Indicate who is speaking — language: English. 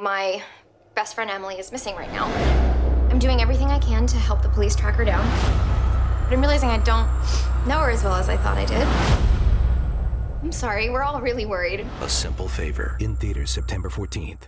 Speaker 1: My best friend Emily is missing right now. I'm doing everything I can to help the police track her down. But I'm realizing I don't know her as well as I thought I did. I'm sorry, we're all really worried.
Speaker 2: A Simple Favor in theaters September 14th.